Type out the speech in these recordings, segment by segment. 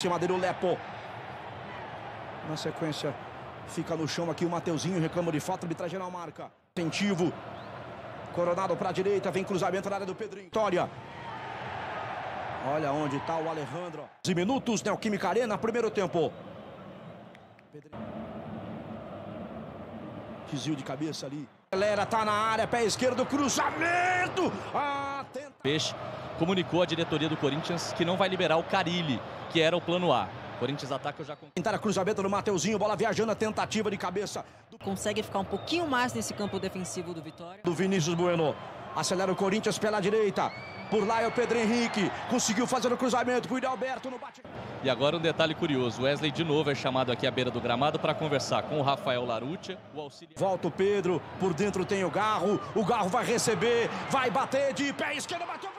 Em cima dele o Lepo. Na sequência, fica no chão aqui o Mateuzinho, reclama de falta, arbitragem não marca. Incentivo. Coronado para a direita, vem cruzamento na área do Pedrinho. Vitória. Olha onde está o Alejandro. 15 minutos, Neoquímica Arena, primeiro tempo. Pedrinho. Desvio de cabeça ali. Galera tá na área, pé esquerdo, cruzamento. Ah, tenta. Peixe comunicou à diretoria do Corinthians que não vai liberar o Carilli, que era o plano A. Corinthians ataca já com Tentar cruzamento no Mateuzinho, bola viajando, a tentativa de cabeça Consegue ficar um pouquinho mais nesse campo defensivo do Vitória. do Vinícius Bueno. Acelera o Corinthians pela direita. Por lá é o Pedro Henrique. Conseguiu fazer o cruzamento pro Alberto no bate. E agora um detalhe curioso, Wesley de novo é chamado aqui à beira do gramado para conversar com o Rafael Laruccia, o auxiliar. Volta o Pedro, por dentro tem o Garro. O Garro vai receber, vai bater de pé esquerdo, bateu.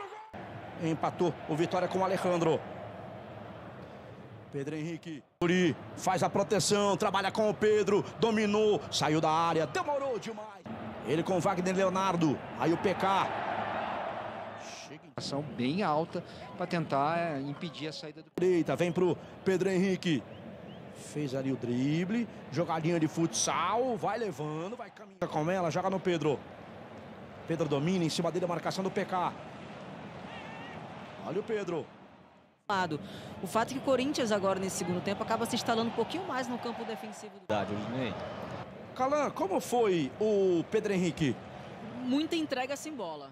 Empatou o Vitória com o Alejandro. Pedro Henrique. Uri faz a proteção, trabalha com o Pedro, dominou, saiu da área, demorou demais. Ele com o Wagner Leonardo. Aí o PK. Chega em ação bem alta para tentar é, impedir a saída do direita, vem pro Pedro Henrique. Fez ali o drible, jogadinha de futsal, vai levando, vai caminhando com ela, joga no Pedro. Pedro domina, em cima dele a marcação do PK. Olha o Pedro. O fato é que o Corinthians agora nesse segundo tempo acaba se instalando um pouquinho mais no campo defensivo. Calan, como foi o Pedro Henrique? Muita entrega sem bola.